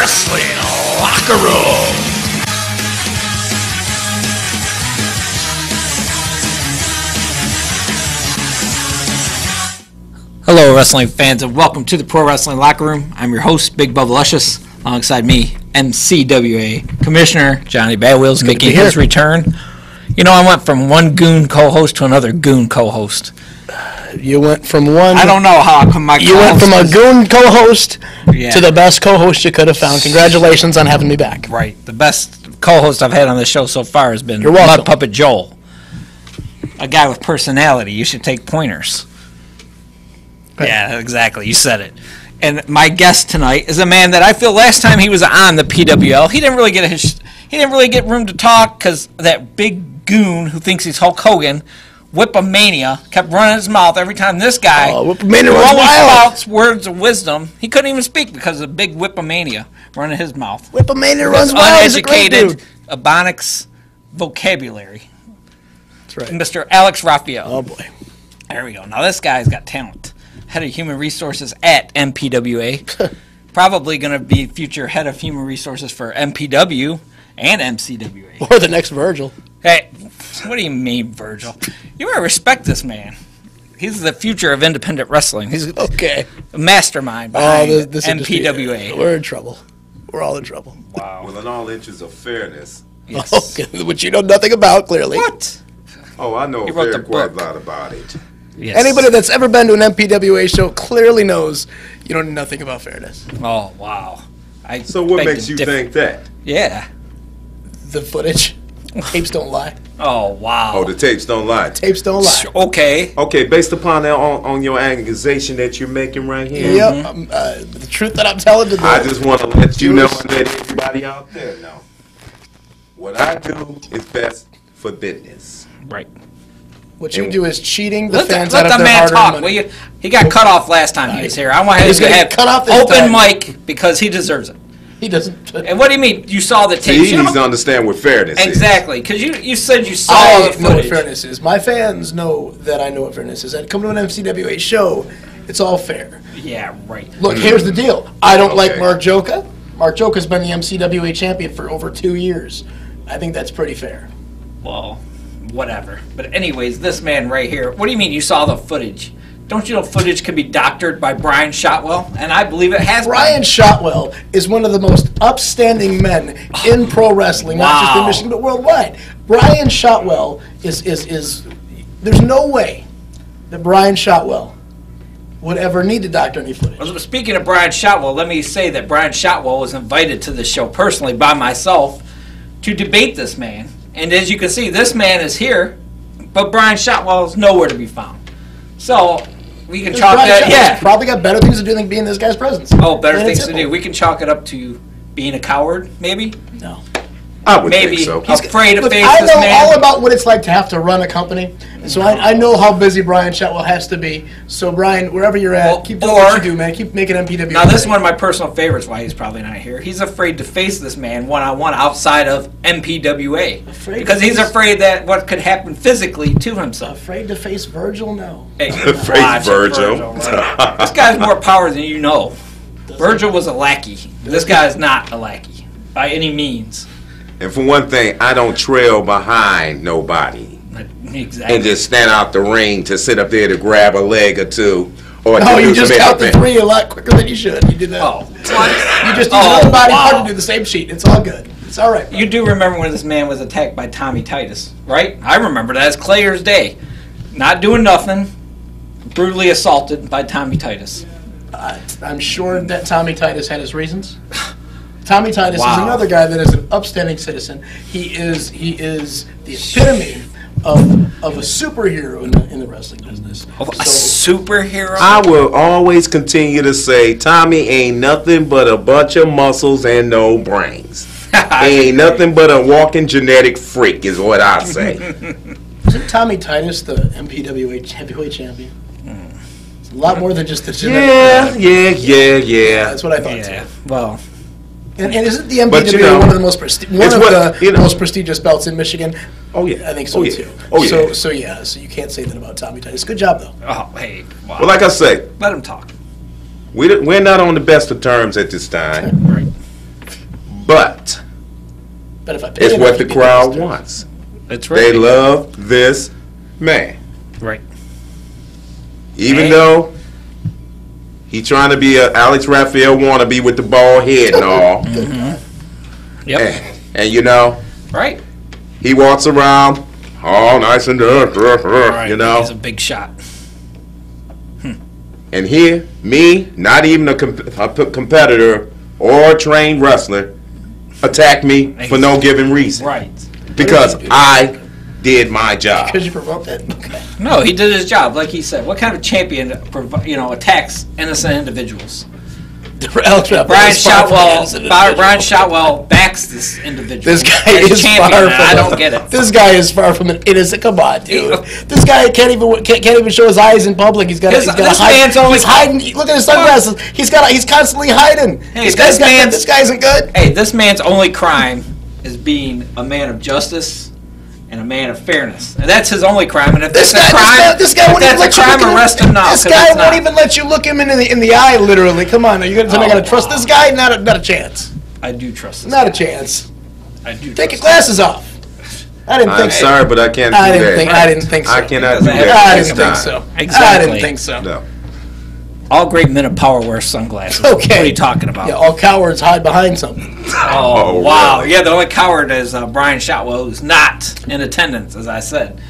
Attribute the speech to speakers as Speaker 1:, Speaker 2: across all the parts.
Speaker 1: Wrestling Locker Room.
Speaker 2: Hello, wrestling fans, and welcome to the Pro Wrestling Locker Room. I'm your host, Big Bubba Luscious, alongside me, MCWA Commissioner Johnny Bad Wheels, making his return. You know, I went from one goon co-host to another goon co-host.
Speaker 3: You went from one.
Speaker 2: I don't know how come my
Speaker 3: You went from a goon co-host
Speaker 2: Yeah.
Speaker 3: to the best co-host you could have found. Congratulations on having me back.
Speaker 2: right. The best co-host I've had on the show so far has been
Speaker 3: You're welcome.
Speaker 2: Mud Puppet Joel, a guy with personality. You should take pointers. Yeah, exactly. You said it. And my guest tonight is a man that I feel last time he was on the PWL, he didn't really get his, he didn't really get room to talk because that big goon who thinks he's Hulk Hogan, Whipomania, kept running his mouth every time this guy,
Speaker 3: Oh, Whipomania
Speaker 2: always
Speaker 3: wild.
Speaker 2: spouts words of wisdom, he couldn't even speak because of the big Whipomania running his mouth.
Speaker 3: Whipomania runs wild.
Speaker 2: Uneducated
Speaker 3: dude.
Speaker 2: Ebonics vocabulary.
Speaker 3: That's right.
Speaker 2: Mr. Alex Raphael.
Speaker 3: Oh boy.
Speaker 2: There we go. Now this guy's got talent. Head of Human Resources at MPWA. Probably going to be future head of Human Resources for MPW and MCWA.
Speaker 3: Or the next Virgil.
Speaker 2: Hey, what do you mean, Virgil? You gotta respect this man. He's the future of independent wrestling. He's
Speaker 3: Okay.
Speaker 2: a mastermind
Speaker 3: Oh,
Speaker 2: behind
Speaker 3: this, this industry-
Speaker 2: MPWA.
Speaker 3: We're in trouble. We're all in trouble. Wow.
Speaker 4: Well, in all interests of fairness.
Speaker 2: Yes.
Speaker 3: Okay, which you know nothing about, clearly.
Speaker 2: What?
Speaker 4: Oh, I know
Speaker 2: He
Speaker 4: a
Speaker 2: wrote
Speaker 4: fair quite
Speaker 2: book.
Speaker 4: lot about it.
Speaker 2: Yes.
Speaker 3: Anybody that's ever been to an MPWA show clearly knows you don't know nothing about fairness.
Speaker 2: Oh wow. I
Speaker 4: So what makes you
Speaker 2: differ.
Speaker 4: think that?
Speaker 2: Yeah.
Speaker 3: The footage. Tapes don't lie.
Speaker 2: Oh wow.
Speaker 4: Oh, the tapes don't lie.
Speaker 3: Tapes don't lie.
Speaker 2: okay.
Speaker 4: Okay, based upon that, on, on your accusation that you're making right here,
Speaker 3: Yep. Um, uh, the truth that I'm telling to the
Speaker 4: I just want to let you know
Speaker 3: Jews.
Speaker 4: and let everybody out there know. What I do is best for business.
Speaker 2: Right.
Speaker 3: what you do is cheating the
Speaker 2: Let the,
Speaker 3: fans
Speaker 2: let
Speaker 3: out of
Speaker 2: the
Speaker 3: their
Speaker 2: man
Speaker 3: hard-earned
Speaker 2: talk.
Speaker 3: money.
Speaker 2: will you? He got cut off last time he was here. I want him to
Speaker 3: gonna
Speaker 2: have
Speaker 3: get cut off
Speaker 2: open
Speaker 3: time.
Speaker 2: mic because he deserves it.
Speaker 3: He doesn't.
Speaker 2: And what do you mean? You saw the
Speaker 4: See, he
Speaker 2: You
Speaker 4: needs to understand what fairness is.
Speaker 2: exactly, because you you said you saw
Speaker 3: I
Speaker 2: the
Speaker 3: know what
Speaker 2: footage.
Speaker 3: fairness is. My fans know that I know what fairness is. And come to an MCWA show, it's all fair.
Speaker 2: Yeah, right.
Speaker 3: Look, here's the deal. I don't like
Speaker 4: Okay.
Speaker 3: Mark Joka. Mark Joka's been the MCWA champion for over two years. I think that's pretty fair.
Speaker 2: Well, whatever. But anyways, this man right here. What do you mean you saw the footage? Don't you know footage can be doctored by Brian Shotwell? And I believe it has. been.
Speaker 3: Brian Shotwell is one of the most upstanding men in pro wrestling, not just in Michigan but worldwide. Brian Shotwell is is is. There's no way that Brian Shotwell would ever need to doctor any footage.
Speaker 2: Well, Speaking of Brian Shotwell, let me say that Brian Shotwell was invited to the show personally by myself to debate this man. And as you can see, this man is here, but Brian Shotwell is nowhere to be found. So we can chalk that.
Speaker 3: Shotwell's
Speaker 2: Yeah.
Speaker 3: probably got better things to do than be in this guy's presence.
Speaker 2: Oh, better things to do. We can chalk it up to being a coward, maybe.
Speaker 3: No.
Speaker 4: I would
Speaker 2: Maybe
Speaker 4: think so.
Speaker 2: He's afraid to
Speaker 3: Look,
Speaker 2: face
Speaker 3: I
Speaker 2: this
Speaker 3: know
Speaker 2: man.
Speaker 3: all about what it's like to have to run a company, and so I, I know how busy Brian Shotwell has to be. So Brian, wherever you're at,
Speaker 2: Well,
Speaker 3: keep doing what
Speaker 2: or-
Speaker 3: you do, man. Keep making MPW.
Speaker 2: Now, this is one of my personal favorites. Why he's probably not here. He's afraid to face this man one on one outside of MPWA
Speaker 3: Afraid to
Speaker 2: because he's
Speaker 3: face-
Speaker 2: afraid that what could happen physically to himself.
Speaker 3: Afraid to face Virgil? No.
Speaker 2: Hey,
Speaker 4: Afraid
Speaker 2: watch it,
Speaker 4: Virgil.
Speaker 2: right? this guy's more power than you know. Virgil was a lackey. This guy is not a lackey by any means.
Speaker 4: And for one thing, I don't trail behind nobody
Speaker 2: Exactly.
Speaker 4: and just stand out the ring to sit up there to grab a leg or two. Or
Speaker 3: No, you just
Speaker 4: some
Speaker 3: count the
Speaker 4: interfere-
Speaker 3: three a lot quicker than you should. You did that.
Speaker 2: oh,
Speaker 3: You just use
Speaker 2: Oh,
Speaker 3: your body
Speaker 2: wow.
Speaker 3: part to do the same sheet. It's all good. It's all right.
Speaker 2: You do remember when this man was attacked by Tommy Titus, right? I remember that as Clayer's day. Not doing nothing, brutally assaulted by Tommy Titus.
Speaker 3: Uh, I'm sure that Tommy Titus had his reasons. Tommy Titus is another guy that is an upstanding citizen. He is he is the epitome of, of a superhero in the, in the wrestling business.
Speaker 2: A
Speaker 3: So-
Speaker 2: superhero?
Speaker 4: I will always continue to say Tommy ain't nothing but a bunch of muscles and no brains. He ain't nothing but a walking genetic freak, is what I say.
Speaker 3: Isn't Tommy Titus the MPWA heavyweight champion? Hmm. It's a lot more than just the
Speaker 4: yeah,
Speaker 3: genetic.
Speaker 4: yeah, yeah, yeah.
Speaker 3: That's what I thought
Speaker 2: yeah.
Speaker 3: too.
Speaker 2: Well,
Speaker 3: And, and isn't the MPWA
Speaker 4: But, you know,
Speaker 3: one of the most presti- one of
Speaker 4: what-
Speaker 3: the
Speaker 4: you know-
Speaker 3: most prestigious belts in Michigan?
Speaker 4: Oh yeah.
Speaker 3: I think so
Speaker 4: oh, yeah.
Speaker 3: too.
Speaker 4: Oh yeah.
Speaker 3: So so yeah. So you can't say that about Tommy Titus. Good job though.
Speaker 2: oh, hey, wow.
Speaker 4: well, like I say,
Speaker 2: Let him talk.
Speaker 4: We we're not on the best of terms at this time.
Speaker 2: Right.
Speaker 4: But
Speaker 3: But if I pay
Speaker 4: it's
Speaker 3: enough,
Speaker 4: what the crowd
Speaker 3: those
Speaker 4: wants.
Speaker 2: That's right.
Speaker 4: They love this man.
Speaker 2: Right.
Speaker 4: Even
Speaker 2: Hey.
Speaker 4: though he trying to be a Alex Raphael wannabe with the bald head and all.
Speaker 2: Yep.
Speaker 4: and, and you know,
Speaker 2: Right.
Speaker 4: he walks around all nice and uh,
Speaker 2: Right.
Speaker 4: you know.
Speaker 2: He's a big shot.
Speaker 4: And here, me, not even a, comp- a competitor or a trained wrestler, attack me for no given reason.
Speaker 2: Right.
Speaker 4: Because I did my job.
Speaker 3: Because you promote that. Okay.
Speaker 2: No, he did his job, like he said. What kind of champion, provi- you know, attacks innocent individuals? Brian
Speaker 3: is far from
Speaker 2: Shotwell.
Speaker 3: innocent
Speaker 2: Brian. Shotwell backs this individual.
Speaker 3: This guy
Speaker 2: as
Speaker 3: is
Speaker 2: champion.
Speaker 3: far from.
Speaker 2: I
Speaker 3: a-
Speaker 2: don't get it.
Speaker 3: This guy is far from an innocent. Come on, dude. This guy can't even can't, can't even show his eyes in public. He's got.
Speaker 2: His-
Speaker 3: He's got
Speaker 2: this
Speaker 3: hide,
Speaker 2: man's only-
Speaker 3: He's hiding. Look at his sunglasses. He's got. He's constantly hiding.
Speaker 2: Hey,
Speaker 3: this
Speaker 2: this
Speaker 3: guy's got. This guy isn't good.
Speaker 2: Hey, this man's only crime is being a man of justice and a man of fairness. And that's his only crime. And if
Speaker 3: This guy,
Speaker 2: crime,
Speaker 3: this guy, this guy won't even let you look him.
Speaker 2: arrest him now.
Speaker 3: This
Speaker 2: 'cause
Speaker 3: guy won't
Speaker 2: not.
Speaker 3: even let you look him in the in the eye. Literally, come on. Are you gonna tell me I gotta trust this guy? Not a not a chance.
Speaker 2: I do trust this.
Speaker 3: Not a chance.
Speaker 2: I do.
Speaker 3: Take your
Speaker 2: trust
Speaker 3: glasses off. I didn't
Speaker 4: I'm
Speaker 3: think so.
Speaker 4: sorry, but I can't do
Speaker 3: I didn't
Speaker 4: that.
Speaker 3: think. I didn't think so.
Speaker 4: I cannot do
Speaker 2: I
Speaker 4: that.
Speaker 3: I didn't think
Speaker 4: time.
Speaker 3: so. I didn't think so.
Speaker 4: No.
Speaker 2: All great men of power wear sunglasses.
Speaker 3: Okay.
Speaker 2: What are you talking about?
Speaker 3: Yeah, all cowards hide behind something.
Speaker 2: Oh,
Speaker 4: Oh,
Speaker 2: wow.
Speaker 4: really?
Speaker 2: Yeah, the only coward is uh, Brian Shotwell, who's not in attendance, as I said.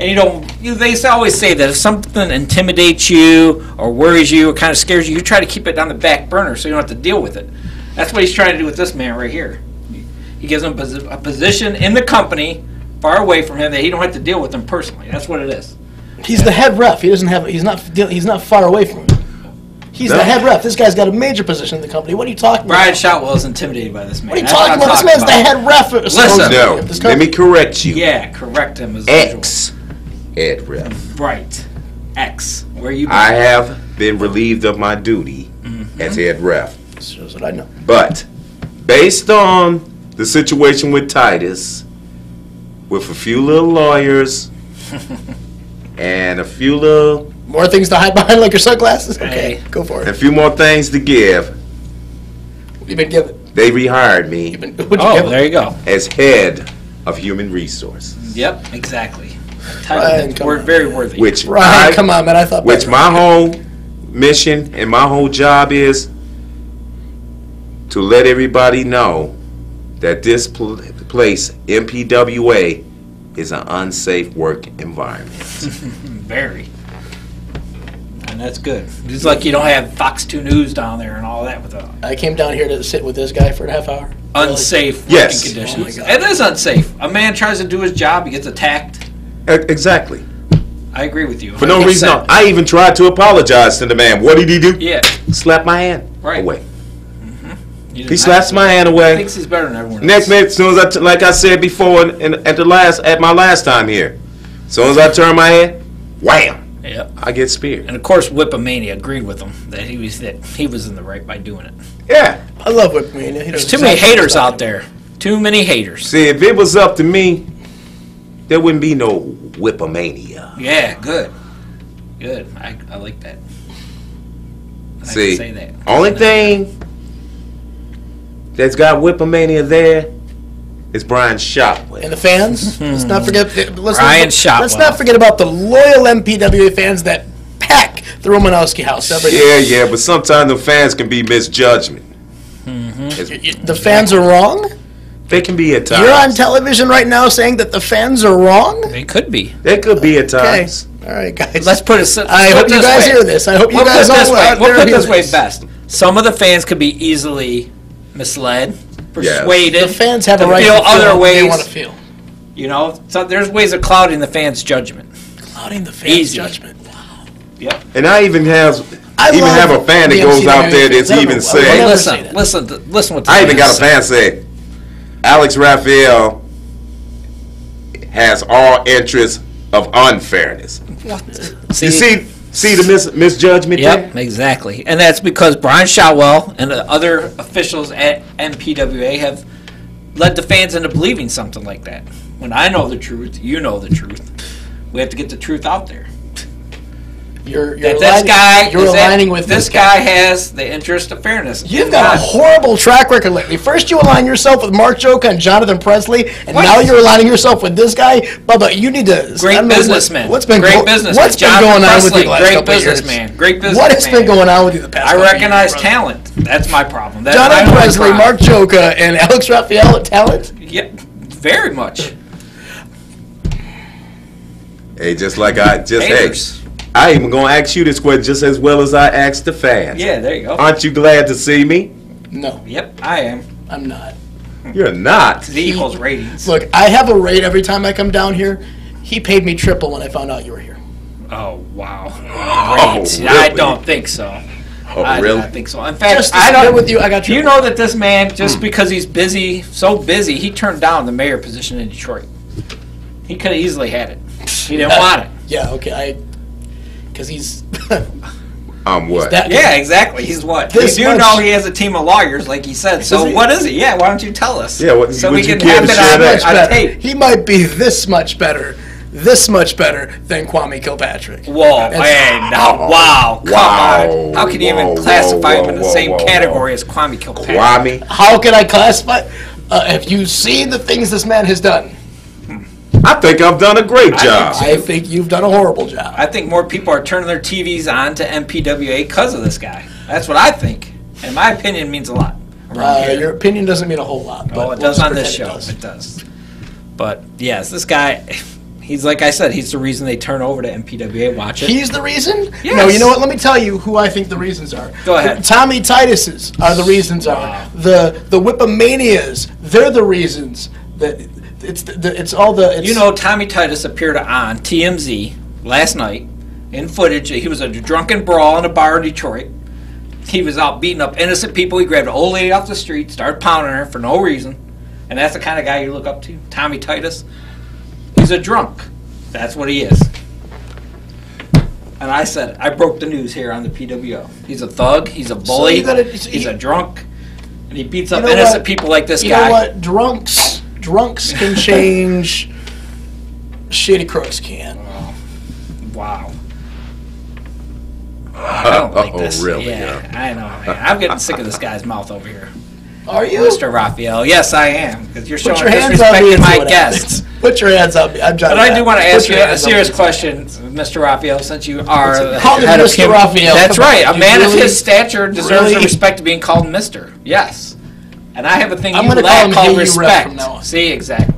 Speaker 2: And you know, you, they always say that if something intimidates you or worries you or kind of scares you, you try to keep it on the back burner so you don't have to deal with it. That's what he's trying to do with this man right here. He gives him a position in the company far away from him that he don't have to deal with him personally. That's what it is.
Speaker 3: He's the head ref. He doesn't have. He's not. He's not far away from him. He's
Speaker 4: No.
Speaker 3: the head ref. This guy's got a major position in the company. What are you talking
Speaker 2: Brian
Speaker 3: about?
Speaker 2: Brian Shotwell is intimidated by this man.
Speaker 3: What are you talking
Speaker 2: I'm
Speaker 3: about? This man's the head ref.
Speaker 2: Listen.
Speaker 4: No,
Speaker 3: of this
Speaker 4: let me correct you.
Speaker 2: Yeah, correct him as usual.
Speaker 4: Ex head rep.
Speaker 2: Right. X. Where you been?
Speaker 4: I have been relieved of my duty mm-hmm. as head ref.
Speaker 3: Shows what I know.
Speaker 4: But based on the situation with Titus, with a few little lawyers and a few little
Speaker 3: More things to hide behind, like your sunglasses. Okay,
Speaker 2: Hey.
Speaker 3: go for it.
Speaker 4: a few more things to give,
Speaker 3: You've been given.
Speaker 4: they rehired me
Speaker 3: You've been. What'd you
Speaker 2: Oh,
Speaker 3: give
Speaker 2: there you go.
Speaker 4: as head of human resources,
Speaker 2: Yep, exactly.
Speaker 3: Ryan, come
Speaker 2: We're
Speaker 3: on,
Speaker 2: very worthy.
Speaker 4: which
Speaker 3: Ryan,
Speaker 4: I,
Speaker 3: come on, man. I thought.
Speaker 4: which
Speaker 3: better.
Speaker 4: my whole mission and my whole job is to let everybody know that this pl- place, MPWA, is an unsafe work environment.
Speaker 2: very. And that's good. It's like you don't have Fox 2 News down there and all that with the
Speaker 3: I came down here to sit with this guy for a half hour.
Speaker 2: unsafe
Speaker 4: Yes.
Speaker 2: working
Speaker 3: Oh my
Speaker 2: conditions.
Speaker 3: God.
Speaker 2: it is unsafe. A man tries to do his job, he gets attacked.
Speaker 4: E- Exactly.
Speaker 2: I agree with you.
Speaker 4: For no
Speaker 2: 100%.
Speaker 4: reason. I even tried to apologize to the man. What did he do?
Speaker 2: Yeah.
Speaker 4: Slap my hand
Speaker 2: Right.
Speaker 4: away. Mm-hmm.
Speaker 2: You
Speaker 4: He
Speaker 2: didn't
Speaker 4: slaps my hand
Speaker 2: to.
Speaker 4: away.
Speaker 2: Thinks he's better than everyone
Speaker 4: Next
Speaker 2: else.
Speaker 4: minute, as soon as I, t- like I said before, in, in, at the last, at my last time here, as soon as I turn my head, wham,
Speaker 2: Yep.
Speaker 4: I get speared.
Speaker 2: And of course, Whipomania agreed with him that he was that he was in the right by doing it.
Speaker 4: Yeah.
Speaker 3: I love Whipmania. He
Speaker 2: There's
Speaker 3: does
Speaker 2: too many haters
Speaker 3: what
Speaker 2: out there. Too many haters.
Speaker 4: See, if it was up to me, there wouldn't be no whipomania.
Speaker 2: Yeah, good. Good. I, I like that. I
Speaker 4: See,
Speaker 2: can say that.
Speaker 4: only thing that's got whipomania there is Brian Shotwell.
Speaker 3: And the fans, hmm. let's not forget. Let's
Speaker 2: Brian
Speaker 3: not,
Speaker 2: Shotwell.
Speaker 3: Let's not forget about the loyal MPWA fans that pack the Romanowski house every
Speaker 4: Yeah, yeah, but sometimes the fans can be misjudgment. Mm-hmm. It's-
Speaker 3: The fans are wrong.
Speaker 4: They can be at times.
Speaker 3: You're on television right now saying that the fans are wrong.
Speaker 2: They could be.
Speaker 4: They could be at
Speaker 3: Okay, all right, guys.
Speaker 2: Let's put it.
Speaker 3: I
Speaker 2: put
Speaker 3: hope you guys
Speaker 2: way.
Speaker 3: hear this. I hope you
Speaker 2: We'll
Speaker 3: guys all
Speaker 2: way. We'll put this way best. Some of the fans could be easily misled,
Speaker 4: Yes.
Speaker 2: persuaded.
Speaker 3: The fans have
Speaker 2: to
Speaker 3: a right
Speaker 2: feel
Speaker 3: to feel
Speaker 2: other
Speaker 3: what
Speaker 2: ways.
Speaker 3: they want to feel.
Speaker 2: You know, so there's ways of clouding the fans' judgment.
Speaker 3: Clouding the fans'
Speaker 2: Easy.
Speaker 3: judgment.
Speaker 2: Yep.
Speaker 4: And I even have
Speaker 3: I
Speaker 4: even have a fan that goes out there that's
Speaker 3: I
Speaker 4: even
Speaker 3: know. I
Speaker 4: say,
Speaker 2: listen, listen, listen. What the
Speaker 4: I even got a fan say, Alex Raphael has all interests of unfairness.
Speaker 2: say.
Speaker 4: You see, see the mis- misjudgment
Speaker 2: Yep,
Speaker 4: there?
Speaker 2: exactly. And that's because Brian Shotwell and the other officials at MPWA have led the fans into believing something like that. When I know the truth, you know the truth. We have to get the truth out there.
Speaker 3: You're, you're
Speaker 2: That this
Speaker 3: aligning-
Speaker 2: guy
Speaker 3: You're
Speaker 2: is at-
Speaker 3: aligning with
Speaker 2: this guy has the interest of fairness.
Speaker 3: You've got a horrible track record lately. First, you align yourself with Mark Joka and Jonathan Presley, and
Speaker 2: What?
Speaker 3: now you're aligning yourself with this guy. Bubba, you need to.
Speaker 2: Great
Speaker 3: don't what-
Speaker 2: businessman.
Speaker 3: What's been
Speaker 2: great
Speaker 3: go-
Speaker 2: businessman.
Speaker 3: What's been
Speaker 2: Jonathan
Speaker 3: going on with you the last
Speaker 2: Great
Speaker 3: couple of years?
Speaker 2: businessman. Great businessman.
Speaker 3: What has been going on with you the past?
Speaker 2: I recognize
Speaker 3: years,
Speaker 2: talent. That's my problem. That's
Speaker 3: Jonathan
Speaker 2: only
Speaker 3: Presley,
Speaker 2: problem.
Speaker 3: Mark Joka, and Alex Raphael at talent.
Speaker 2: Yeah, very much.
Speaker 4: Hey, just like I just
Speaker 2: Haters.
Speaker 4: hey, I even gonna ask you this question just as well as I asked the fans.
Speaker 2: Yeah, there you go.
Speaker 4: Aren't you glad to see me?
Speaker 3: No,
Speaker 2: Yep, I am.
Speaker 3: I'm not.
Speaker 4: You're not.
Speaker 2: The equals ratings.
Speaker 3: Look, I have a rate every time I come down here. He paid me triple when I found out you were here.
Speaker 2: Oh wow.
Speaker 4: Oh,
Speaker 2: Great. I don't think so.
Speaker 4: Oh,
Speaker 2: I
Speaker 4: really?
Speaker 2: do not think so. In fact,
Speaker 3: Just to
Speaker 2: I
Speaker 3: sit
Speaker 2: don't.
Speaker 3: with you, I got
Speaker 2: Do you know that this man, just
Speaker 4: Hmm.
Speaker 2: because he's busy, so busy, he turned down the mayor position in Detroit. He could have easily had it. He didn't want it.
Speaker 3: Yeah, okay, I. Because he's.
Speaker 4: Um, what?
Speaker 3: that
Speaker 2: Yeah, exactly. He's what?
Speaker 3: This
Speaker 2: you do
Speaker 3: much-
Speaker 2: know he has a team of lawyers, like he said. So
Speaker 3: Is he?
Speaker 2: what is he? Yeah, why don't you tell us?
Speaker 4: Yeah, what-
Speaker 2: so we can have it on,
Speaker 4: that?
Speaker 3: much
Speaker 2: on
Speaker 3: better.
Speaker 2: tape.
Speaker 3: He might be this much better, this much better than Kwame Kilpatrick.
Speaker 2: Whoa,
Speaker 3: That's-
Speaker 2: man, now, wow, come
Speaker 4: Wow.
Speaker 2: on. How can you
Speaker 4: Whoa,
Speaker 2: even
Speaker 4: whoa,
Speaker 2: classify him in the
Speaker 4: whoa,
Speaker 2: same
Speaker 4: whoa,
Speaker 2: category as Kwame Kilpatrick?
Speaker 4: Kwame.
Speaker 3: How can I classify? Uh, have you seen the things this man has done?
Speaker 4: I think I've done a great job.
Speaker 3: I think you've done a horrible job.
Speaker 2: I think more people are turning their TVs on to MPWA because of this guy. That's what I think. And my opinion means a lot. around
Speaker 3: Uh,
Speaker 2: here.
Speaker 3: your opinion doesn't mean a whole lot, but
Speaker 2: Oh, it
Speaker 3: we'll
Speaker 2: does on this
Speaker 3: pretend
Speaker 2: show.
Speaker 3: it does.
Speaker 2: It does. But yes, this guy, he's like I said, he's the reason they turn over to MPWA. Watch it.
Speaker 3: He's the reason? No,
Speaker 2: Yes.
Speaker 3: you know what? Let me tell you who I think the reasons are.
Speaker 2: Go ahead.
Speaker 3: Tommy Titus's are the reasons
Speaker 2: Wow.
Speaker 3: are. The the Whipomanias, they're the reasons. That it's the, it's all the it's,
Speaker 2: you know, Tommy Titus appeared on TMZ last night in footage. He was a drunken brawl in a bar in Detroit. He was out beating up innocent people. He grabbed an old lady off the street, started pounding her for no reason. And that's the kind of guy you look up to, Tommy Titus. He's a drunk. That's what he is. And I said, I broke the news here on the PWO. He's a thug. He's a bully.
Speaker 3: you gotta- so
Speaker 2: he's
Speaker 3: you-
Speaker 2: a drunk. And he beats up
Speaker 3: know
Speaker 2: innocent
Speaker 3: what?
Speaker 2: people like this
Speaker 3: You
Speaker 2: guy.
Speaker 3: know what? Drunks drunks can change. Shitty crooks can.
Speaker 2: Wow. I don't like this.
Speaker 4: Oh,
Speaker 2: this.
Speaker 4: really?
Speaker 2: Yeah,
Speaker 4: Yeah.
Speaker 2: I know. man. I'm getting sick of this guy's mouth over here.
Speaker 3: Are you?
Speaker 2: Mr. Raphael. Yes, I am. Because you're showing
Speaker 3: Put your hands on me
Speaker 2: disrespect
Speaker 3: and
Speaker 2: to my guests.
Speaker 3: Put your hands up. I'm trying
Speaker 2: But I do want to ask you a serious question, Mr. Raphael, since you are the
Speaker 3: Call him
Speaker 2: head of
Speaker 3: Mr.
Speaker 2: Kim-
Speaker 3: Raphael.
Speaker 2: That's
Speaker 3: Come on,
Speaker 2: right. A
Speaker 3: you
Speaker 2: man of his stature deserves the respect of being called Mr. Yes. And I have a thing
Speaker 3: I'm
Speaker 2: you
Speaker 3: gonna call
Speaker 2: lack
Speaker 3: him
Speaker 2: called
Speaker 3: Hey You Ref
Speaker 2: respect.
Speaker 3: from now on.
Speaker 2: See, exactly.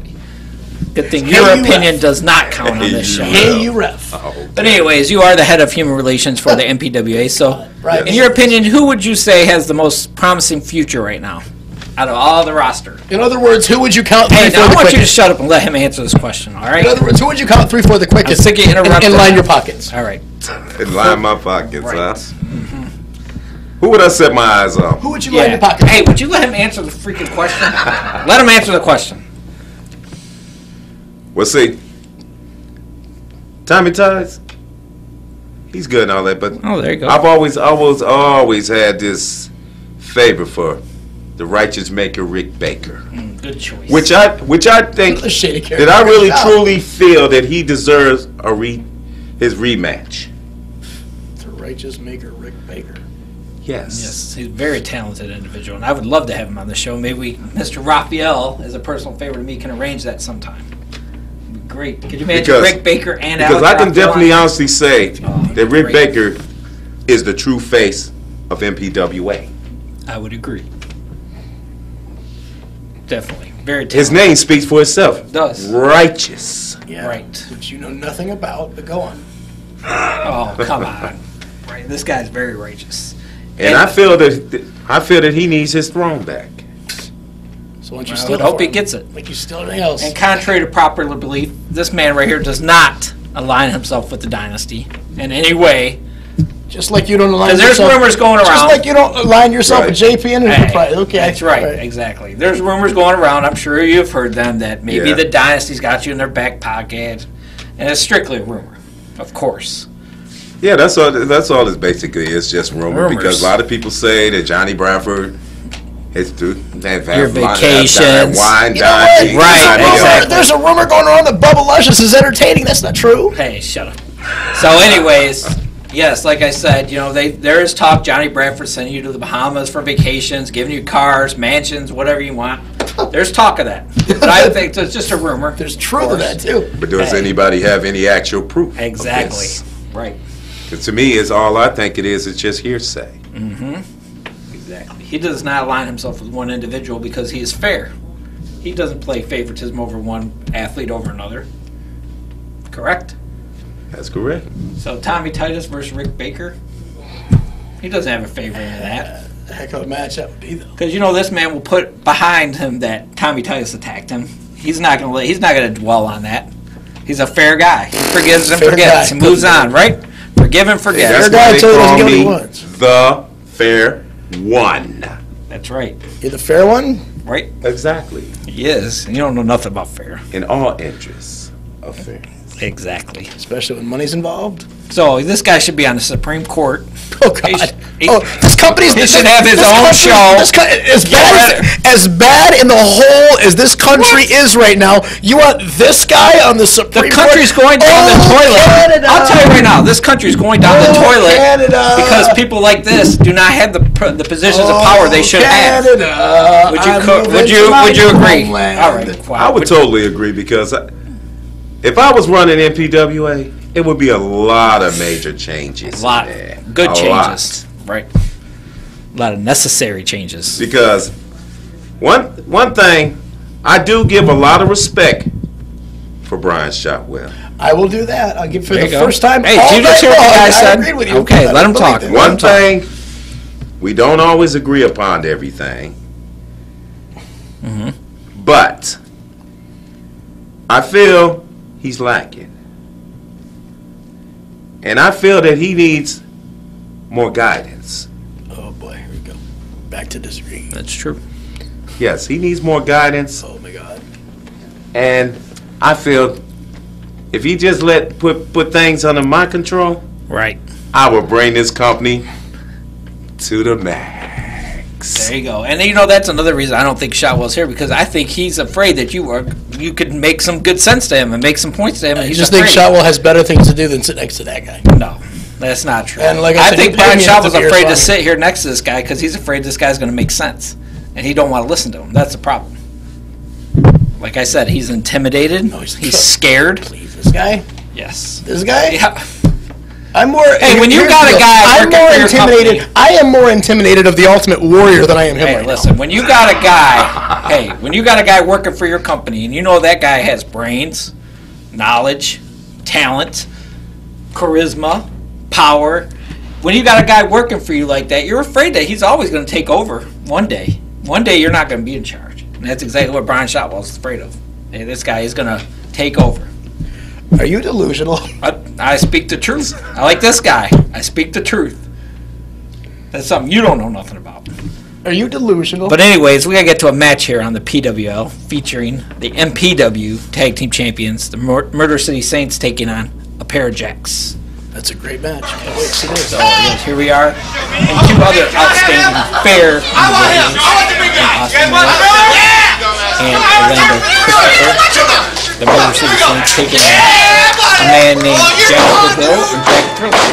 Speaker 2: Good thing
Speaker 3: Hey
Speaker 2: your
Speaker 3: You
Speaker 2: opinion
Speaker 3: Ref.
Speaker 2: does not count on
Speaker 4: Hey
Speaker 2: this
Speaker 4: You
Speaker 2: show.
Speaker 3: Hey, you ref.
Speaker 4: Oh,
Speaker 2: But anyways, you are the head of human relations for the MPWA. So,
Speaker 3: Right.
Speaker 2: in your opinion, who would you say has the most promising future right now, out of all the roster?
Speaker 3: In other words, who would you count three
Speaker 2: Hey,
Speaker 3: for
Speaker 2: now I
Speaker 3: the
Speaker 2: want you to
Speaker 3: quickest?
Speaker 2: shut up and let him answer this question. All right.
Speaker 3: In other words, who would you count three for the quickest?
Speaker 2: sick of
Speaker 3: and-
Speaker 2: interrupting.
Speaker 3: And line your pockets.
Speaker 2: All right.
Speaker 4: and line my pockets,
Speaker 2: Right.
Speaker 4: huh? Mm-hmm. Who would I set my eyes on?
Speaker 3: Who would you line
Speaker 2: Yeah.
Speaker 3: your pockets?
Speaker 2: Hey, would you let him answer the freaking question? let him answer the question.
Speaker 4: We'll see, Tommy Titus, he's good and all that, but
Speaker 2: Oh, there you go.
Speaker 4: I've always, always, always had this favor for the righteous maker Rick Baker, mm,
Speaker 2: Good choice.
Speaker 4: which I, which I think
Speaker 3: A shady character.
Speaker 4: that I really
Speaker 3: Good
Speaker 4: truly feel that he deserves a re, his rematch.
Speaker 3: The righteous maker, Rick Baker.
Speaker 4: Yes.
Speaker 2: Yes, he's a very talented individual, and I would love to have him on the show. Maybe we, Mr. Raphael, as a personal favor to me, can arrange that sometime. Great. Could you imagine
Speaker 4: Because-
Speaker 2: Rick Baker and
Speaker 4: Because
Speaker 2: Alex
Speaker 4: I can
Speaker 2: Raphael
Speaker 4: definitely
Speaker 2: on-
Speaker 4: honestly say
Speaker 2: Oh,
Speaker 4: that Rick
Speaker 2: great.
Speaker 4: Baker is the true face of MPWA.
Speaker 2: I would agree. Definitely. Very talented.
Speaker 4: His name speaks for itself.
Speaker 2: It does.
Speaker 4: Righteous.
Speaker 3: Yeah.
Speaker 2: Right.
Speaker 3: Which you know nothing about, but go on.
Speaker 2: Oh, come on. Right. This guy's very righteous.
Speaker 4: And I feel that I feel that he needs his throne back.
Speaker 3: So once you
Speaker 2: I
Speaker 3: steal
Speaker 2: would
Speaker 3: it
Speaker 2: hope he gets it.
Speaker 3: Like you steal anything else.
Speaker 2: And contrary to popular belief, this man right here does not align himself with the dynasty in any way.
Speaker 3: Just like you don't align
Speaker 2: Because there's
Speaker 3: yourself.
Speaker 2: rumors going around.
Speaker 3: Just like you don't align yourself
Speaker 4: Right.
Speaker 3: with JP and
Speaker 2: Hey,
Speaker 3: Enterprise. Okay.
Speaker 2: That's right,
Speaker 3: all
Speaker 2: exactly. There's rumors going around. I'm sure you've heard them that maybe
Speaker 4: Yeah.
Speaker 2: the dynasty's got you in their back pocket, and it's strictly a rumor, of course.
Speaker 4: Yeah, that's all. That's all. It's basically it's just rumor
Speaker 2: Rumors.
Speaker 4: because a lot of people say that Johnny Bradford is to have, have
Speaker 2: Your
Speaker 4: have- have-
Speaker 2: vacations.
Speaker 4: wine,
Speaker 3: You know
Speaker 4: dining.
Speaker 2: Right,
Speaker 4: dining,
Speaker 3: Rumor-
Speaker 2: exactly.
Speaker 3: There's a rumor going around that Bubba Luscious is entertaining. That's not true.
Speaker 2: Hey, shut up. So, anyways, yes, like I said, you know, they there is talk Johnny Bradford sending you to the Bahamas for vacations, giving you cars, mansions, whatever you want. There's talk of that. But I think it's just a rumor.
Speaker 3: There's truth to that too.
Speaker 4: But does
Speaker 2: Hey.
Speaker 4: anybody have any actual proof? of
Speaker 2: Exactly.
Speaker 4: this?
Speaker 2: Right.
Speaker 4: 'Cause to me, is all I think it is. It's just hearsay. Mm-hmm.
Speaker 2: Exactly. He does not align himself with one individual because he is fair. He doesn't play favoritism over one athlete over another. Correct?
Speaker 4: That's correct.
Speaker 2: So Tommy Titus versus Rick Baker. He doesn't have a favorite in that.
Speaker 3: Heck of a match that would be though.
Speaker 2: Because you know this man will put behind him that Tommy Titus attacked him. He's not gonna let, he's not gonna dwell on that. He's a fair guy. He forgives and
Speaker 3: Fair
Speaker 2: forgets
Speaker 3: guy.
Speaker 2: and moves on, right? Forgive and forget.
Speaker 4: That's
Speaker 3: Fair guy
Speaker 4: why they
Speaker 3: until he
Speaker 4: call
Speaker 3: get
Speaker 4: me
Speaker 3: wants.
Speaker 4: the fair one.
Speaker 2: That's right.
Speaker 3: You're the fair one.
Speaker 2: Right?
Speaker 4: Exactly.
Speaker 2: He is. And you don't know nothing about fair.
Speaker 4: In all interests of fairness.
Speaker 2: Exactly.
Speaker 3: Especially when money's involved.
Speaker 2: So this guy should be on the Supreme Court.
Speaker 3: Oh
Speaker 2: He
Speaker 3: God!
Speaker 2: Sh- he-
Speaker 3: oh, this company's.
Speaker 2: he should have his
Speaker 3: this
Speaker 2: own
Speaker 3: country-
Speaker 2: show.
Speaker 3: This co- as bad as, as bad in the hole as this country is right now. You want this guy on the Supreme
Speaker 2: The
Speaker 3: Supreme
Speaker 2: country's
Speaker 3: Court?
Speaker 2: going down the
Speaker 3: Oh,
Speaker 2: toilet.
Speaker 3: Canada.
Speaker 2: I'll tell you right now, this country's going down the
Speaker 3: Oh,
Speaker 2: toilet
Speaker 3: Canada.
Speaker 2: because people like this do not have the pr- the positions of oh, power they should have.
Speaker 3: Oh, Canada.
Speaker 2: Would you
Speaker 3: I'm
Speaker 2: co-
Speaker 3: moving
Speaker 2: would
Speaker 3: to
Speaker 2: you
Speaker 3: my
Speaker 2: would you agree?
Speaker 3: homeland.
Speaker 2: All right. Wow.
Speaker 4: I would totally agree because I, if I was running MPWA, it would be a lot of major changes.
Speaker 2: a lot
Speaker 4: in there.
Speaker 2: good
Speaker 4: A
Speaker 2: changes.
Speaker 4: Lot.
Speaker 2: Right. A lot of necessary changes.
Speaker 4: Because one one thing, I do give a lot of respect for Brian Shotwell.
Speaker 3: I will do that. I'll give for
Speaker 2: There
Speaker 3: the
Speaker 2: go.
Speaker 3: first time.
Speaker 2: Hey,
Speaker 3: all
Speaker 2: did you just hear what the
Speaker 3: long.
Speaker 2: guy
Speaker 3: I
Speaker 2: said?
Speaker 3: agreed with you.
Speaker 2: Okay,
Speaker 3: I
Speaker 2: let him
Speaker 3: believe
Speaker 2: talk.
Speaker 3: it.
Speaker 4: One thing, we don't always agree upon everything. Mm-hmm. But I feel he's lacking. And I feel that he needs more guidance.
Speaker 3: Oh boy, here we go. Back to disagreeing.
Speaker 2: That's true.
Speaker 4: Yes, he needs more guidance.
Speaker 3: Oh my God.
Speaker 4: And I feel if he just let put put things under my control,
Speaker 2: Right.
Speaker 4: I will bring this company to the max.
Speaker 2: There you go. And you know that's another reason I don't think Shotwell's here because I think he's afraid that you are you could make some good sense to him and make some points to him. And
Speaker 3: I
Speaker 2: he's
Speaker 3: just
Speaker 2: afraid.
Speaker 3: think Shotwell has better things to do than sit next to that guy.
Speaker 2: No, that's not true.
Speaker 3: And like I said,
Speaker 2: think Brian
Speaker 3: paid me
Speaker 2: Shaw
Speaker 3: at
Speaker 2: was afraid to sit here next to this guy because he's afraid this guy's going to make sense, and he don't want to listen to him. That's the problem. Like I said, he's intimidated.
Speaker 3: he's
Speaker 2: he's scared.
Speaker 3: Please, this guy,
Speaker 2: Yes.
Speaker 3: this guy.
Speaker 2: Yeah.
Speaker 3: I'm more.
Speaker 2: Hey, when you got a guy
Speaker 3: I'm more intimidated.
Speaker 2: company-
Speaker 3: I am more intimidated of the Ultimate Warrior than I am him
Speaker 2: Hey,
Speaker 3: right
Speaker 2: listen. When you got a guy, hey, when you got a guy working for your company, and you know that guy has brains, knowledge, talent, charisma, power. When you got a guy working for you like that, you're afraid that he's always going to take over one day. One day you're not going to be in charge. And that's exactly what Brian Shotwell's afraid of. Hey, this guy is going to take over.
Speaker 3: Are you delusional?
Speaker 2: I, I speak the truth. I like this guy. I speak the truth. That's something you don't know nothing about.
Speaker 3: Are you delusional?
Speaker 2: But anyways, we gotta get to a match here on the PWL featuring the MPW Tag Team Champions, the Mur- Murder City Saints taking on a pair of Jacks.
Speaker 3: That's a great match. Can't wait to see this.
Speaker 2: So yes, here we are, and two other outstanding fair individuals, Austin Wright and Orlando Christopher. The Murder City Saints taking on a man named Jack Brazil and Jack Thriller.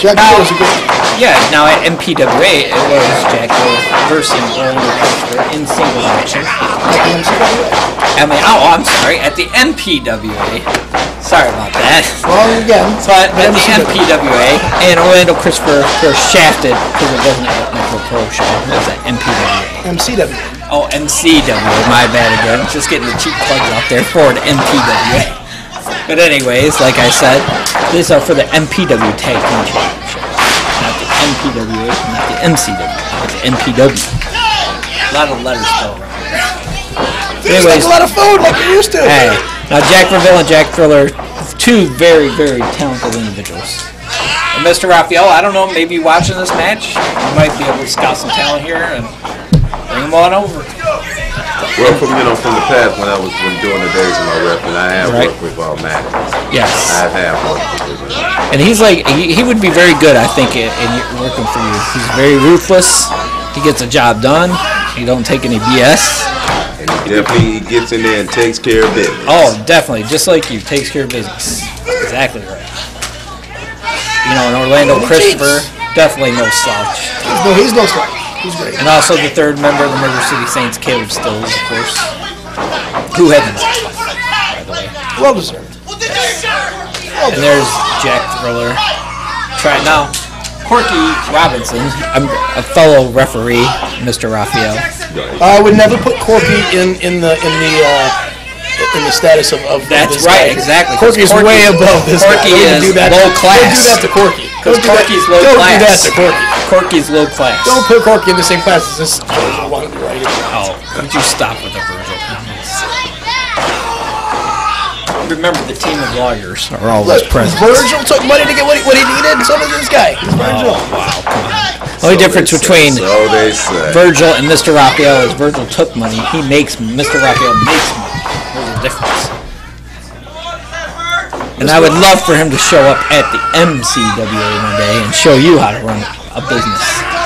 Speaker 3: Jack
Speaker 2: Now-
Speaker 3: Brazil's a good.
Speaker 2: Yeah, now at MPWA, it was Jack Hill versus Orlando Christopher in single action.
Speaker 3: MCW.
Speaker 2: I mean, oh, I'm sorry, at the MPWA. Sorry about that.
Speaker 3: Wrong again.
Speaker 2: So at, at the
Speaker 3: MCW.
Speaker 2: MPWA, and Orlando Christopher was shafted because it wasn't at Metro Pro Show. It was at MPWA.
Speaker 3: MCW.
Speaker 2: Oh, MCWA, my bad again. Just getting the cheap plugs out there for the MPWA. But anyways, like I said, these are for the MPW Tag Team Championship. Not the MPWA, not the MCW, but the MPW. A lot of letters spelled wrong.
Speaker 3: Feels like a lot of food like you used to.
Speaker 2: Hey, now Jack Verville and Jack Thriller, two very, very talented individuals. And Mr. Raphael, I don't know, maybe watching this match, you might be able to scout some talent here and bring them on over.
Speaker 4: Well, from you know, from the past when I was when doing the days of my rep, and I have
Speaker 2: Right.
Speaker 4: worked with uh, Matt.
Speaker 2: Yes.
Speaker 4: I have worked with him.
Speaker 2: And he's like, he, he would be very good, I think, in, in working for you. He's very ruthless. He gets the job done. He don't take any BS.
Speaker 4: And he definitely gets in there and takes care of business.
Speaker 2: Oh, definitely, just like you, takes care of business. Exactly right. you know, and Orlando
Speaker 3: He
Speaker 2: Christopher, definitely no slouch.
Speaker 3: He's no, he's no slouch. He's great.
Speaker 2: And also the third member of the Murder City Saints, Caleb Stills, of course, who had the most fun, by the way.
Speaker 3: Well deserved.
Speaker 2: And there's Jack Thriller. Try it now. Corky Robinson, a, a fellow referee, Mr. Raphael.
Speaker 3: I would never put Corky in in the in the uh, in the status of, of
Speaker 2: That's right,
Speaker 3: guy.
Speaker 2: exactly.
Speaker 3: Corky's
Speaker 2: Corky-
Speaker 3: way above this
Speaker 2: Corky
Speaker 3: guy. Don't
Speaker 2: is
Speaker 3: do that.
Speaker 2: low class.
Speaker 3: Don't do that to Corky.
Speaker 2: Because
Speaker 3: Don't
Speaker 2: Corky's low
Speaker 3: don't
Speaker 2: class.
Speaker 3: do that to Corky.
Speaker 2: Corky's low class.
Speaker 3: Don't put Corky in the same class as this. I wanted to write it.
Speaker 2: Oh, would you stop with the Virgil Remember, the team of lawyers are always
Speaker 3: Look,
Speaker 2: present.
Speaker 3: Virgil took money to get what he, what he needed, and so does this guy. Oh, Virgil.
Speaker 2: Only difference
Speaker 4: they say,
Speaker 2: between
Speaker 4: So they say.
Speaker 2: Virgil and Mr. Raphael is Virgil took money. He makes Mr. Raphael makes money. There's a difference. And I would love for him to show up at the MCWA one day and show you how to run a business.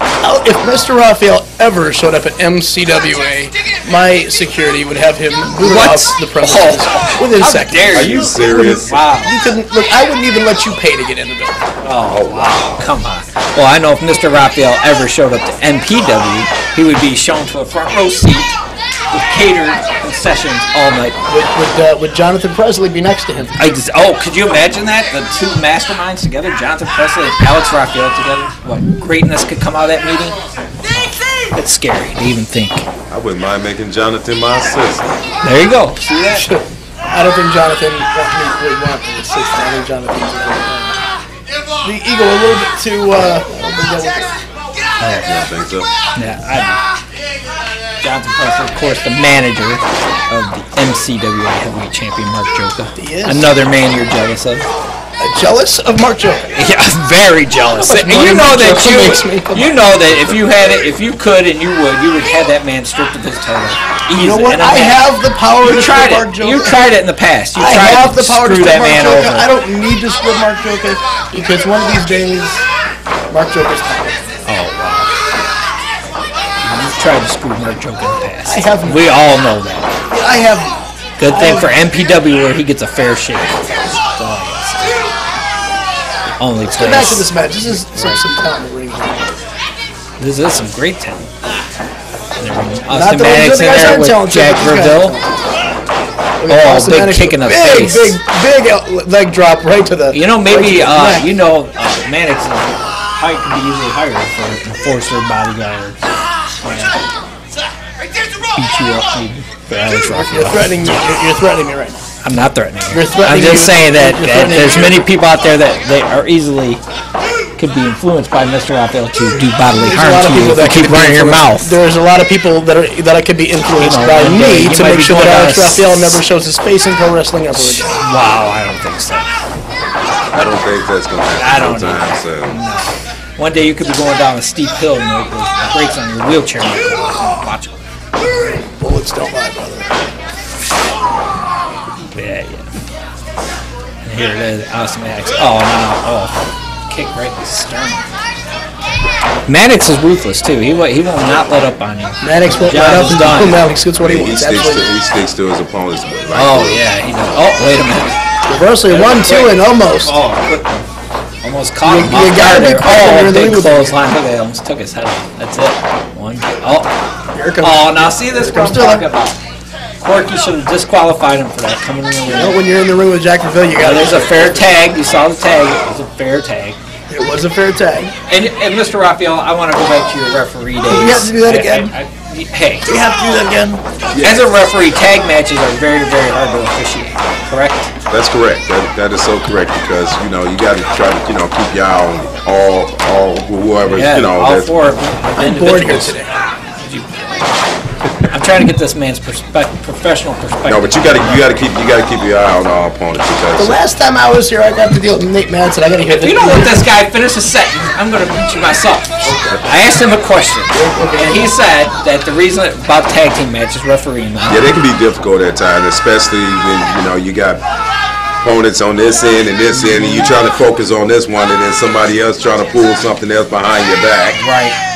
Speaker 3: If if Mr. Raphael ever showed up at MCWA, my security would have him booted off the premises
Speaker 2: Oh,
Speaker 3: within
Speaker 2: how
Speaker 3: seconds.
Speaker 2: dare
Speaker 4: Are
Speaker 2: you?
Speaker 4: you serious?
Speaker 2: Wow.
Speaker 3: You couldn't look. I wouldn't even let you pay to get in the building.
Speaker 2: Oh, wow. Come on. Well, I know if Mr. Raphael ever showed up to MPW, he would be shown to a front row seat with catered concessions all night.
Speaker 3: Would would, uh, would Jonathan Presley be next to him?
Speaker 2: I just, oh, could you imagine that? The two masterminds together, Jonathan Presley and Alex Raphael together? What greatness could come out of that meeting? It's scary to even think.
Speaker 4: I wouldn't mind making Jonathan my assistant.
Speaker 2: There you go. See that?
Speaker 3: I don't think Jonathan would want an assistant. I think Jonathan's uh, the ego a little bit too. Uh, I don't think that would-
Speaker 4: You don't think so?
Speaker 2: Yeah, I Presley, of course, the manager of the MCWA Heavyweight Champion Mark Joka.
Speaker 3: He is.
Speaker 2: Another man you're jealous of.
Speaker 3: uh, jealous of Mark Joka.
Speaker 2: Yeah, very jealous. And you know
Speaker 3: Mark
Speaker 2: that
Speaker 3: Joka
Speaker 2: you, you know that if you had it, if you could and you would, you would have that man stripped of his title.
Speaker 3: You know what? I have the power
Speaker 2: You
Speaker 3: to
Speaker 2: tried
Speaker 3: strip Mark
Speaker 2: it.
Speaker 3: Joka.
Speaker 2: You tried it in the past. You
Speaker 3: I
Speaker 2: tried
Speaker 3: have
Speaker 2: to
Speaker 3: the power to strip
Speaker 2: that
Speaker 3: Mark
Speaker 2: man
Speaker 3: Joka.
Speaker 2: over.
Speaker 3: I don't need to strip Mark Joka because one of these days, Mark Joka's coming.
Speaker 2: Tried to screw Mark Joka in the past.
Speaker 3: I have.
Speaker 2: We all know that.
Speaker 3: I have.
Speaker 2: Good thing for MPW where he gets a fair shake. That's all I gotta say. Only
Speaker 3: Get back to this match. This is some, some talent in the ring.
Speaker 2: This is some great talent. Austin
Speaker 3: Manix
Speaker 2: in there with Jack
Speaker 3: but
Speaker 2: Verville. Oh,
Speaker 3: Austin
Speaker 2: big
Speaker 3: Manix.
Speaker 2: kick in the
Speaker 3: big,
Speaker 2: face.
Speaker 3: Big, big, big leg drop right to the.
Speaker 2: You know, maybe
Speaker 3: the
Speaker 2: uh, you know uh, Manix's height can be easily higher for an enforcer bodyguard. Beat you up, maybe. For Alex
Speaker 3: You're threatening me. You're, you're threatening me right now.
Speaker 2: I'm not threatening you.
Speaker 3: You're threatening
Speaker 2: I'm just
Speaker 3: you.
Speaker 2: saying that, that there's many people out there that they are easily could be influenced by Mr. Raphael to do bodily
Speaker 3: There's
Speaker 2: harm to you if you
Speaker 3: that
Speaker 2: keep running your mouth.
Speaker 3: There's a lot of people that are that I could be influenced
Speaker 2: You know,
Speaker 3: by me to make sure that
Speaker 2: going
Speaker 3: Alex Raphael never shows his face in pro wrestling ever again.
Speaker 2: Wow, I don't think so.
Speaker 4: I don't think that's gonna happen
Speaker 2: I don't
Speaker 4: sometime soon.
Speaker 2: One day you could be going down a steep hill and the, the brakes on your wheelchair might
Speaker 3: Bullets don't lie, brother.
Speaker 2: Yeah, yeah. And here it is, Austin Manix. Oh, no. Oh, kick right in the sternum. Manix is ruthless, too. He, he will not let up on you.
Speaker 3: Manix won't
Speaker 2: Job
Speaker 3: let up
Speaker 2: is
Speaker 3: and
Speaker 2: done.
Speaker 3: do Manix gets what he
Speaker 4: He
Speaker 3: wants.
Speaker 4: sticks to he sticks to his opponents. Like
Speaker 2: Oh, yeah. He does. Oh, wait a minute.
Speaker 3: Reversely, one, two, and almost.
Speaker 2: Oh. Almost caught
Speaker 3: You-
Speaker 2: him.
Speaker 3: you gotta
Speaker 2: guard
Speaker 3: be
Speaker 2: there.
Speaker 3: quick
Speaker 2: Oh, big
Speaker 3: ring with him.
Speaker 2: clothesline. Look at that. Almost took his head off. That's it. One. Oh.
Speaker 3: Here it comes.
Speaker 2: Oh, now see this what I'm
Speaker 3: comes Dillon.
Speaker 2: talking about. Corky should have disqualified him for that coming in the
Speaker 3: You know, when you're in the ring with Jack Reville, you
Speaker 2: Now,
Speaker 3: got
Speaker 2: there's a fair tag. You saw the tag. It was a fair tag.
Speaker 3: It was a fair tag.
Speaker 2: And, and Mr. Raphael, I want to go back to your referee days.
Speaker 3: you have to do that again?
Speaker 2: I- I- hey,
Speaker 3: We have to do that again.
Speaker 2: as a referee, tag matches are very, very hard to officiate. Correct?
Speaker 4: That's correct. That, that is so correct because you know you got to try to you know keep y'all on all all whoever
Speaker 2: Yeah,
Speaker 4: you know.
Speaker 2: all
Speaker 4: that's-
Speaker 2: four
Speaker 3: I'm bored here today.
Speaker 2: I'm trying to get this man's perspective, professional perspective.
Speaker 4: No, but you got to you got to keep you got to keep your eye on all opponents
Speaker 3: The last time I was here, I got to deal with Nate Madsen. I got to hear
Speaker 2: If you don't let this guy finish a sentence, I'm going to beat you myself. I asked him a question, and he said that the reason about tag team matches, refereeing them,
Speaker 4: yeah, they can be difficult at times, especially when you know you got opponents on this end and this end, and you trying to focus on this one, and then somebody else trying to pull something else behind your back.
Speaker 2: right?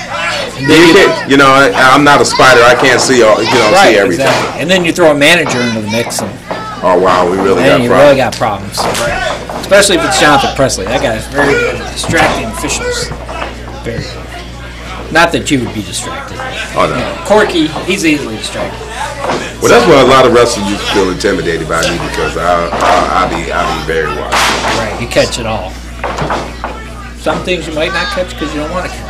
Speaker 4: You,
Speaker 2: then you,
Speaker 4: you know, I, I'm not a spider. I can't see all. You know,
Speaker 2: right,
Speaker 4: see everything.
Speaker 2: exactly. And then you throw a manager into the mix, and
Speaker 4: Oh wow, we really got
Speaker 2: you
Speaker 4: problems.
Speaker 2: really got problems. Especially if it's Jonathan Presley. That guy is very distracting officials. Very. Not that you would be distracted.
Speaker 4: oh no.
Speaker 2: Corky, he's easily distracted.
Speaker 4: Well, that's why a lot of wrestlers used to feel intimidated by me because I, I, I be, I be very wise.
Speaker 2: Right, you catch it all. Some things you might not catch because you don't want to catch.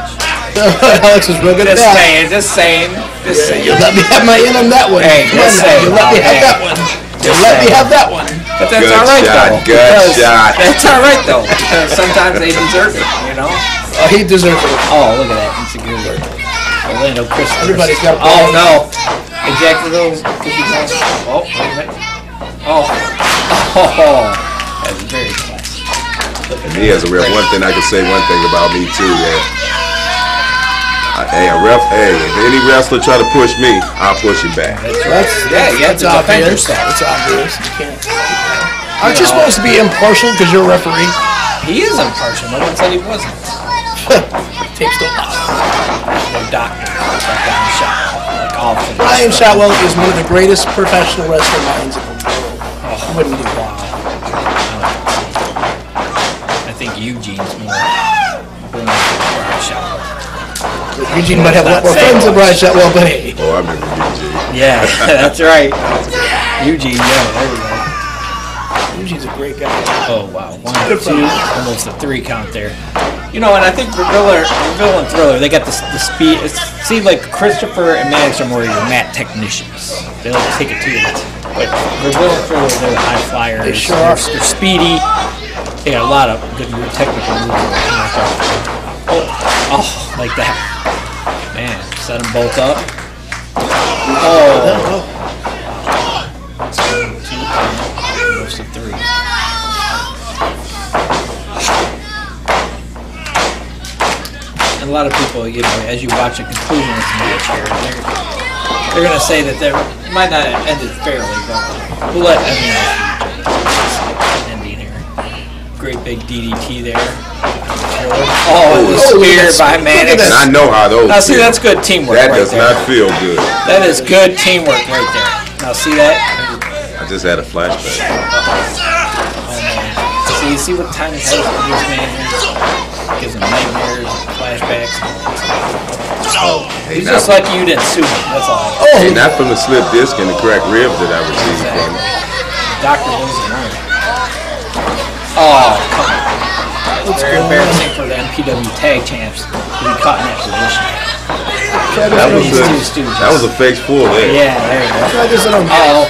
Speaker 3: Alex is real good at
Speaker 2: Just
Speaker 3: that.
Speaker 2: saying, just saying, just saying.
Speaker 3: You let me have my in on that one.
Speaker 2: Hey,
Speaker 3: Come
Speaker 2: just
Speaker 3: now,
Speaker 2: saying.
Speaker 3: You let me have that one. You
Speaker 2: Just
Speaker 3: let me have that one.
Speaker 2: But that's
Speaker 4: Good
Speaker 2: all right
Speaker 4: shot,
Speaker 2: though.
Speaker 4: good
Speaker 2: because
Speaker 4: shot.
Speaker 2: That's all right though. Because sometimes they deserve it, you know.
Speaker 3: Oh, he deserves it.
Speaker 2: Oh, look at that insecurity. Orlando Christopher.
Speaker 3: Everybody's got a
Speaker 2: Oh no! Ejected those cookie. Oh, wait a minute. Oh, oh, that's very classy.
Speaker 4: And me as a ref, one thing I can say, one thing about me too, that I, hey, a ref, hey, if any wrestler try to push me, I'll push him back.
Speaker 2: That's
Speaker 3: That's,
Speaker 2: right. Yeah, you have
Speaker 3: that's
Speaker 2: to defend
Speaker 3: obvious.
Speaker 2: yourself.
Speaker 3: That's obvious. You can't. Aren't you supposed to be impartial because you're a referee?
Speaker 2: He is impartial. No one said he wasn't.
Speaker 3: Tapes don't lie.
Speaker 2: No doctor. That guy in shot. Like all for this Brian.
Speaker 3: Shotwell is one of the greatest professional wrestling minds in the world.
Speaker 2: Oh,
Speaker 3: Wouldn't do
Speaker 2: wow. I think Eugene's more. Brian Shotwell.
Speaker 3: Eugene might have a lot more
Speaker 2: Not saying
Speaker 3: friends than
Speaker 2: much.
Speaker 3: Brian Shotwell, but hey.
Speaker 4: Oh, I remember Eugene.
Speaker 2: Yeah, that's right. Eugene, yeah, there you go.
Speaker 3: Eugene's a great guy.
Speaker 2: Oh wow, one, two, almost a three count there. You know, and I think Revilla, Revilla and Thriller, they got the, the speed. It seems like Christopher and Manix are more your mat technicians. They like take it to you. But Revilla and Thriller, they're the high flyers.
Speaker 3: They sure
Speaker 2: they're,
Speaker 3: are.
Speaker 2: they're speedy. They got a lot of good technical moves. Oh, oh, like that. Man, set them both up. Oh. Two, two, most of three. And a lot of people, you know, as you watch a conclusion of this match here, they're, they're going to say that they might not have ended fairly, but we'll let everyone ending here. Great big DDT there. Oh, it
Speaker 3: Oh, look at
Speaker 2: speared
Speaker 3: that
Speaker 2: by
Speaker 3: spear. Look at
Speaker 2: Manix.
Speaker 4: And I know how those.
Speaker 2: Now see,
Speaker 4: feel.
Speaker 2: that's good teamwork
Speaker 4: That
Speaker 2: right
Speaker 4: does
Speaker 2: there.
Speaker 4: not feel good.
Speaker 2: That is good teamwork right there. Now see that?
Speaker 4: I just had a flashback.
Speaker 2: See, see what time it has for this man here? Gives him nightmares, flashbacks.
Speaker 4: Oh, hey,
Speaker 2: He's just lucky you didn't sue him. That's all.
Speaker 4: Oh, hey, not from the slip disc and the cracked ribs that I received from him.
Speaker 2: Doctor knows. Oh, come on. It's very embarrassing for the MPW tag champs to be caught in that position.
Speaker 4: That was a, that was a fake spool there.
Speaker 2: Yeah, there you go.
Speaker 3: Try this at home.
Speaker 2: Oh.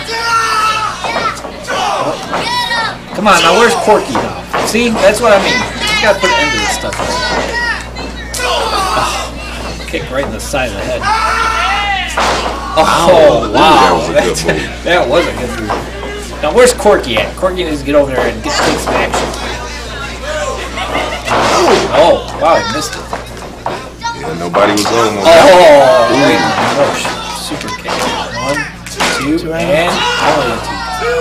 Speaker 2: Come on, now where's Corky now? See, that's what I mean. You gotta put an end to this stuff. Oh, kick right in the side of the head. Oh, wow.
Speaker 4: that was a good move.
Speaker 2: that was a good move. Now where's Corky at? Corky needs to get over there and get take some action. Oh, wow, he missed it.
Speaker 4: Yeah, nobody was on on
Speaker 2: Oh,
Speaker 4: that.
Speaker 2: great push. Super kick. One, two, and only a two.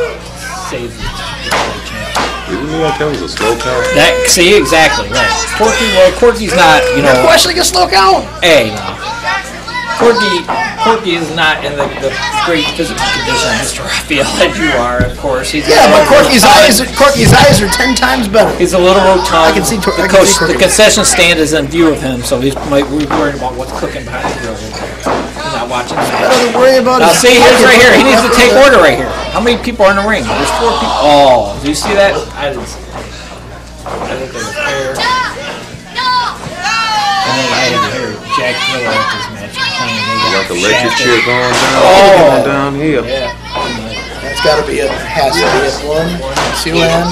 Speaker 2: Save the the champ.
Speaker 4: Didn't you like that was a slow count?
Speaker 2: That see exactly right. Corky, well, Corky's not you know
Speaker 3: Questioning a slow count.
Speaker 2: a no. Corky, Corky is not in the, the great physical condition, Mr. Raphael, as you are, of course. He's
Speaker 3: Yeah, but
Speaker 2: little
Speaker 3: Corky's
Speaker 2: rotund.
Speaker 3: eyes, Corky's eyes are ten times better.
Speaker 2: He's a little rotund.
Speaker 3: I can see Tor-
Speaker 2: the,
Speaker 3: I can
Speaker 2: coach,
Speaker 3: see
Speaker 2: the concession stand is in view of him, so he's might be worried about what's cooking behind the grill. He's not watching the match.
Speaker 3: Better worry about
Speaker 2: Now
Speaker 3: his
Speaker 2: see, here's right here. He needs to take
Speaker 3: order.
Speaker 2: order right here. How many people are in the ring? There's four people. Oh, do you see that? I didn't. see- I think Jack Miller at this match complaining they
Speaker 4: Got
Speaker 2: got
Speaker 4: the electric chair going down,
Speaker 2: Oh.
Speaker 4: going down here.
Speaker 2: Yeah.
Speaker 3: That's got to be a Has to be it. One, two, and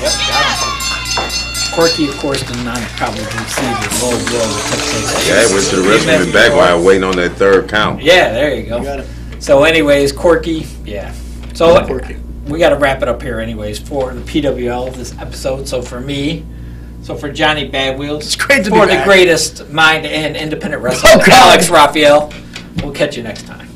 Speaker 2: Yep, got him. Corky, of course, did not probably receive the low blow that took place.
Speaker 4: Yeah, I went to the restroom and back while waiting on that third count.
Speaker 2: Yeah, there you go.
Speaker 3: got it.
Speaker 2: So, anyways, Corky, yeah. So,
Speaker 3: Corky.
Speaker 2: we got to wrap it up here, anyways, for the PWL of this episode. So, for me, so for Johnny Bad Wheels,
Speaker 3: It's great to be
Speaker 2: for the
Speaker 3: back.
Speaker 2: greatest mind and independent wrestler,
Speaker 3: Oh, God.
Speaker 2: Alex Raphael. We'll catch you next time.